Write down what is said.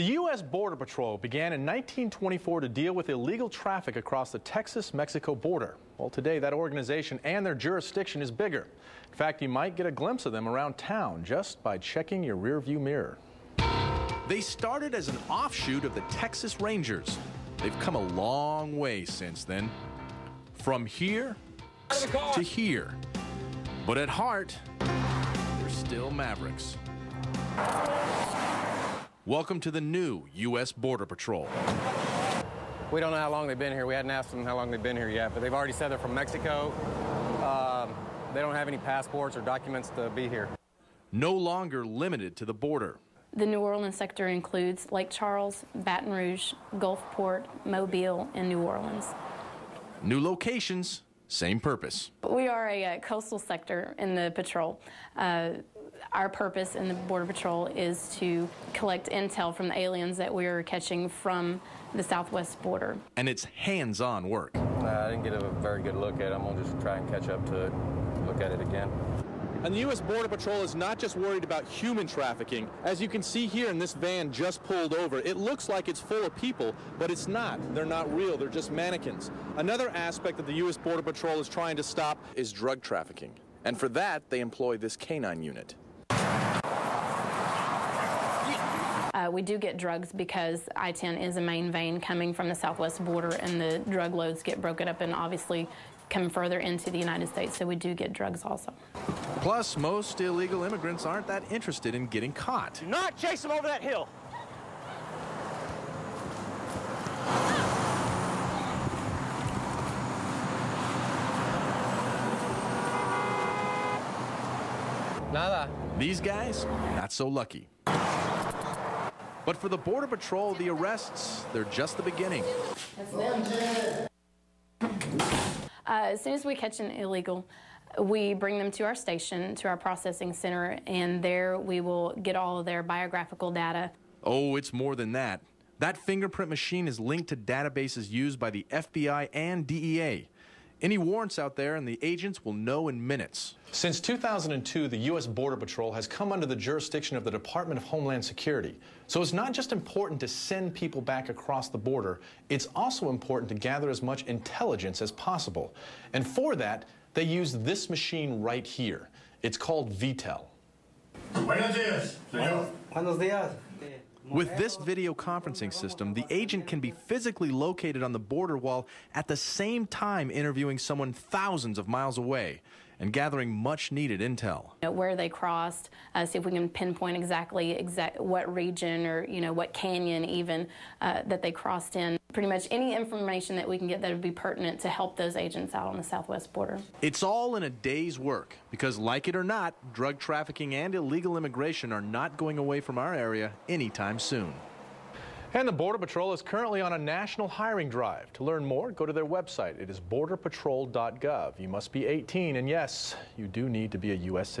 The U.S. Border Patrol began in 1924 to deal with illegal traffic across the Texas-Mexico border. Well, today that organization and their jurisdiction is bigger. In fact, you might get a glimpse of them around town just by checking your rearview mirror. They started as an offshoot of the Texas Rangers. They've come a long way since then. From here to here. But at heart, they're still Mavericks. Welcome to the new U.S. Border Patrol. We don't know how long they've been here. We hadn't asked them how long they've been here yet, but they've already said they're from Mexico. Um, they don't have any passports or documents to be here. No longer limited to the border. The New Orleans sector includes Lake Charles, Baton Rouge, Gulfport, Mobile, and New Orleans. New locations, same purpose. We are a, uh, coastal sector in the patrol. Uh, our purpose in the Border Patrol is to collect intel from the aliens that we are catching from the southwest border. And it's hands-on work. Uh, I didn't get a very good look at it. I'm going to just try and catch up to it, look at it again. And the U.S. Border Patrol is not just worried about human trafficking. As you can see here in this van just pulled over, it looks like it's full of people, but it's not. They're not real. They're just mannequins. Another aspect that the U.S. Border Patrol is trying to stop is drug trafficking. And for that, they employ this canine unit. Uh, we do get drugs because I-10 is a main vein coming from the southwest border and the drug loads get broken up and obviously come further into the United States, so we do get drugs also. Plus, most illegal immigrants aren't that interested in getting caught. Do not chase them over that hill. Nada. These guys, not so lucky. But for the Border Patrol, the arrests, they're just the beginning. Uh, as soon as we catch an illegal, we bring them to our station, to our processing center, and there we will get all of their biographical data. Oh, it's more than that. That fingerprint machine is linked to databases used by the FBI and DEA. Any warrants out there, and the agents will know in minutes. Since 2002, the U.S. Border Patrol has come under the jurisdiction of the Department of Homeland Security. So it's not just important to send people back across the border, it's also important to gather as much intelligence as possible. And for that, they use this machine right here. It's called VTEL. Buenos días, señor. Buenos días. With this video conferencing system, the agent can be physically located on the border while at the same time interviewing someone thousands of miles away and gathering much needed intel. You know, where they crossed, uh, see if we can pinpoint exactly exact what region or you know what canyon even uh, that they crossed in. Pretty much any information that we can get that would be pertinent to help those agents out on the southwest border. It's all in a day's work because, like it or not, drug trafficking and illegal immigration are not going away from our area anytime soon. And the Border Patrol is currently on a national hiring drive. To learn more, go to their website. It is borderpatrol.gov. You must be 18, and yes, you do need to be a U.S. citizen.